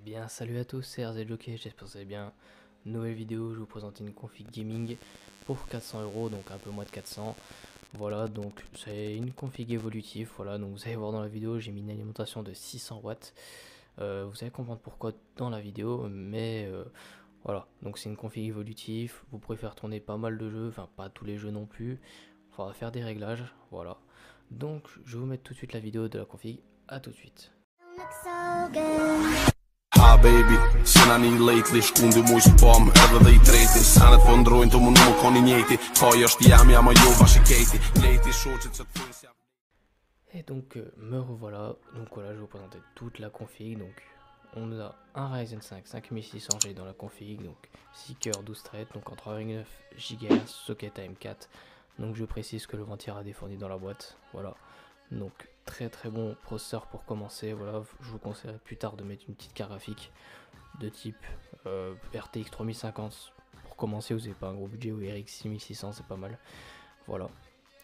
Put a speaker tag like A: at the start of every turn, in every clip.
A: Eh bien salut à tous, c'est RZ Jockey, j'espère que vous allez bien. Nouvelle vidéo, je vous présente une config gaming pour 400 euros, donc un peu moins de 400. Voilà, donc c'est une config évolutive, voilà, donc vous allez voir dans la vidéo, j'ai mis une alimentation de 600 watts. Euh, vous allez comprendre pourquoi dans la vidéo, mais euh, voilà, donc c'est une config évolutive, vous pouvez faire tourner pas mal de jeux, enfin pas tous les jeux non plus. Va faire des réglages, voilà. Donc je vais vous mettre tout de suite la vidéo de la config, à tout de suite.
B: A
A: Et donc euh, me revoilà, donc voilà je vais vous présenter toute la config, donc on a un Ryzen 5 5600G dans la config, donc 6 coeurs 12 threads, donc en 3,9 GHz, socket AM4, donc je précise que le ventiradio est fourni dans la boîte, voilà, donc très très bon processeur pour commencer, voilà, je vous conseillerais plus tard de mettre une petite carte graphique de type euh, RTX 3050 pour commencer, vous n'avez pas un gros budget. Ou RX 6600 c'est pas mal, voilà,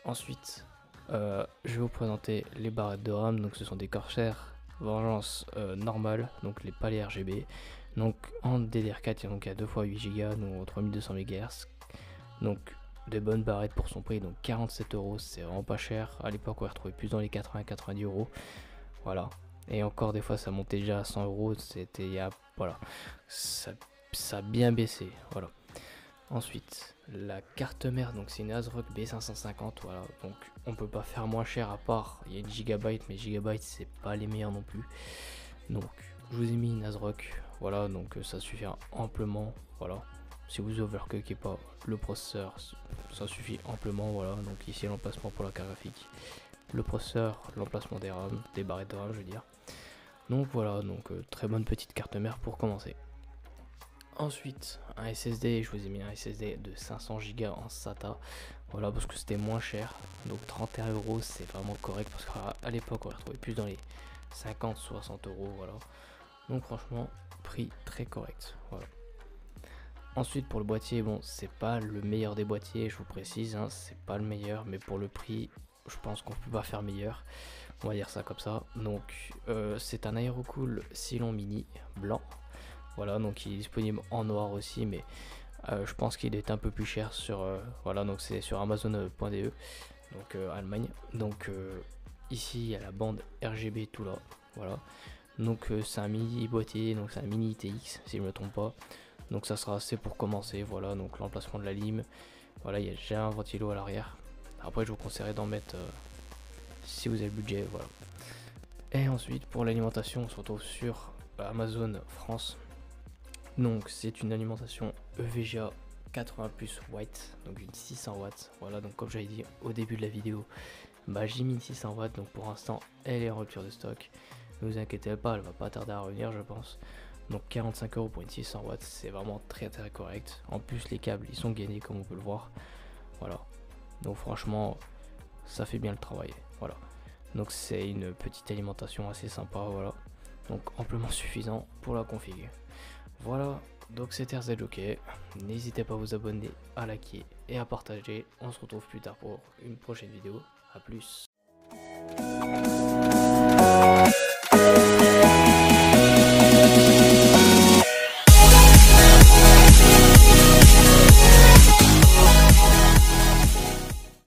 A: ensuite euh, je vais vous présenter les barrettes de RAM. Donc, ce sont des Corsair Vengeance euh, normales, donc les pas les RGB. Donc, en DDR4, il y a donc à 2 fois 8 Go, donc 3200 MHz. Donc, de bonnes barrettes pour son prix, donc 47 euros, c'est vraiment pas cher. À l'époque, on retrouvait plus dans les 80-90 euros. Voilà. Et encore, des fois, ça montait déjà à 100 euros. C'était il y. Voilà. Ça, ça a bien baissé. Voilà. Ensuite, la carte mère, donc c'est une ASRock B550, voilà, donc on peut pas faire moins cher à part, il y a une gigabyte, mais gigabyte c'est pas les meilleurs non plus. Donc, je vous ai mis une ASRock, voilà, donc ça suffira amplement, voilà. Si vous overclockez pas le processeur, ça suffit amplement, voilà. Donc ici l'emplacement pour la carte graphique, le processeur, l'emplacement des RAM, des barrettes de RAM, je veux dire. Donc voilà, donc euh, très bonne petite carte mère pour commencer. Ensuite, un SSD, je vous ai mis un SSD de 500 Go en SATA. Voilà, parce que c'était moins cher. Donc 31 euros, c'est vraiment correct. Parce qu'à l'époque, on retrouvait plus dans les 50-60 euros. Voilà. Donc franchement, prix très correct. Voilà. Ensuite, pour le boîtier, bon, c'est pas le meilleur des boîtiers, je vous précise. Hein, c'est pas le meilleur, mais pour le prix, je pense qu'on peut pas faire meilleur. On va dire ça comme ça. Donc, euh, c'est un Aerocool Silon Mini blanc. Voilà, donc il est disponible en noir aussi, mais euh, je pense qu'il est un peu plus cher sur euh, voilà, donc c'est sur Amazon.de, donc Allemagne. Donc ici il y a la bande RGB tout là, voilà. Donc c'est un mini boîtier, donc c'est un mini ITX si je me trompe pas. Donc ça sera assez pour commencer, voilà. Donc l'emplacement de la lime, voilà, il y a déjà un ventilo à l'arrière. Après je vous conseillerais d'en mettre si vous avez le budget, voilà. Et ensuite pour l'alimentation, on se retrouve sur Amazon France. Donc c'est une alimentation EVGA 80 plus white, donc une 600 watts. Voilà, donc comme j'avais dit au début de la vidéo, bah j'ai mis une 600 watts, donc pour l'instant elle est en rupture de stock. Ne vous inquiétez pas, elle va pas tarder à revenir, je pense. Donc 45 euros pour une 600 watts, c'est vraiment très très correct. En plus les câbles ils sont gainés comme on peut le voir. Voilà. Donc franchement, ça fait bien le travail. Voilà. Donc c'est une petite alimentation assez sympa, voilà. Donc amplement suffisant pour la config. Voilà, donc c'était RZ. N'hésitez pas à vous abonner, à liker et à partager. On se retrouve plus tard pour une prochaine vidéo. A plus